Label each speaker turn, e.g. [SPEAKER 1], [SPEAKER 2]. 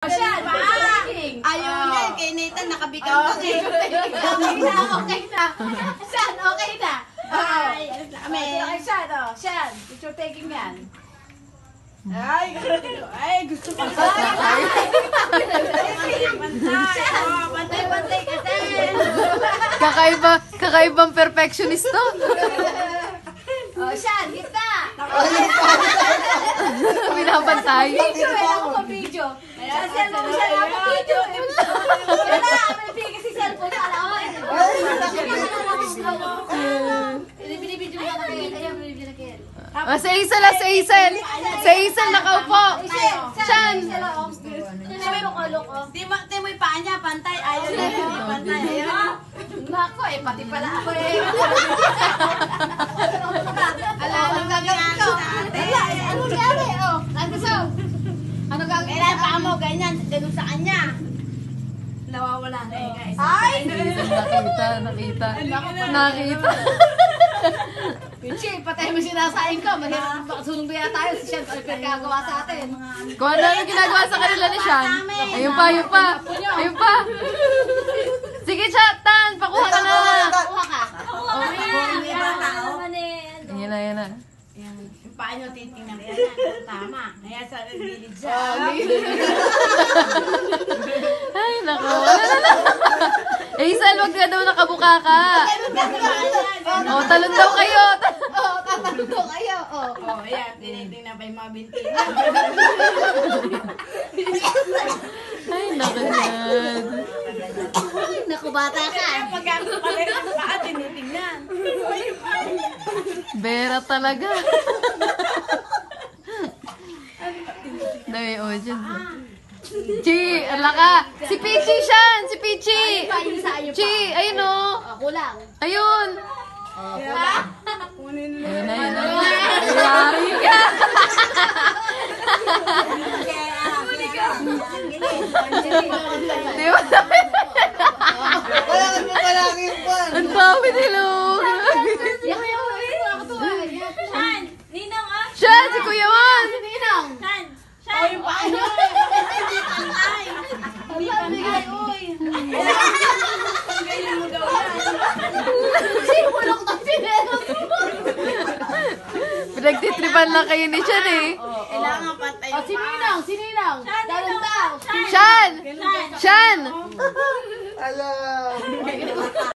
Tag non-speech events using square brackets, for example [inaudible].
[SPEAKER 1] Siyan,
[SPEAKER 2] Ayaw niya, kay Nathan nakabikaw
[SPEAKER 1] Okay, [laughs]
[SPEAKER 2] kami.
[SPEAKER 1] okay na, okay na. Siyan, okay na.
[SPEAKER 2] Ay, alis na kami.
[SPEAKER 1] Ay, siyan, oh. Siyan, picture taking yan.
[SPEAKER 2] Ay, ay, gusto ko.
[SPEAKER 1] Ay,
[SPEAKER 2] Pantay. Oh, pantay, pantay kasi.
[SPEAKER 3] Kakaiba, kakaibang perfectionist to.
[SPEAKER 1] Oh, siyan, gitna.
[SPEAKER 3] Binabantay.
[SPEAKER 1] Video, eh, ako pa video. Sa cellphone siya lang ako video. eh. Wala, may bigay si cellphone. Kala ko, eh. Binibidyo mo na kayo. Ayaw, binibidyo na kayo.
[SPEAKER 3] Oh, si Hazel ah, si Hazel. Si Hazel nakaupo. Siyan.
[SPEAKER 1] Sabi mo kalok, oh.
[SPEAKER 2] Di mo, di mo yung paa niya, pantay. Ayaw niya, hindi pantay. Ayaw.
[SPEAKER 1] Nako, eh, pati pala ako eh.
[SPEAKER 2] Ala, anong gagawin ko?
[SPEAKER 1] Wala, eh, ano nangyari? Oh, nagkaso. Ano gagawin?
[SPEAKER 2] Kailan paa mo, ganun sa kanya. Nawawala na eh, guys.
[SPEAKER 1] Ay!
[SPEAKER 3] Nakita, nakita. Nakita. [laughs]
[SPEAKER 1] Pichi, patay mo sinasain ko. Mahirap makasulong ba tayo? Si Shen, ano pinagagawa sa atin?
[SPEAKER 3] Kung ano yung ginagawa sa kanila ni Sean. Ayun pa, ayun pa. Ayun pa. Sige, Chatan, pakuha ka na.
[SPEAKER 1] Kuha ka.
[SPEAKER 2] May mga tao.
[SPEAKER 3] Ayan na, ayan na.
[SPEAKER 2] Yan, Yung paa titingnan ko yan. Tama. Kaya sa gilid siya. [laughs]
[SPEAKER 3] Ay, nako. [laughs] Hazel, wag ka daw nakabuka ka. Oh, talon daw kayo. [laughs]
[SPEAKER 1] Oh, tatanong ko kayo. Oh.
[SPEAKER 2] Oh, ayan, tinitingnan pa yung mga binti.
[SPEAKER 3] Ay, nako yan.
[SPEAKER 1] Ay, naku, bata ka.
[SPEAKER 2] Pagkakot pa rin ang paa, tinitingnan.
[SPEAKER 3] Bera talaga. Dami audience. Chi, ala ka. Si Pichi siyan, si Pichi.
[SPEAKER 1] Ayun.
[SPEAKER 3] Chi, ayun o.
[SPEAKER 1] Oh, kulang.
[SPEAKER 3] Ayun.
[SPEAKER 1] Oh, kulang.
[SPEAKER 3] Ayun na, ayun na. Yari ka. Di ba?
[SPEAKER 2] Wala kami palagi yung pan.
[SPEAKER 3] Ang dami nila.
[SPEAKER 1] Yan, yan, yan. Nakakatuwa. Yan.
[SPEAKER 2] Shan! Ninang ah!
[SPEAKER 3] Siya, si Kuya Juan.
[SPEAKER 1] Ninang.
[SPEAKER 2] Shan! Shan! Oh, yung paa niyo! Hindi pantay! Hindi Ganyan mo daw.
[SPEAKER 3] Pinagtitripan lang kayo ni Sian eh.
[SPEAKER 2] Kailangan pantay
[SPEAKER 1] Oh,
[SPEAKER 2] yung
[SPEAKER 1] si
[SPEAKER 2] paa.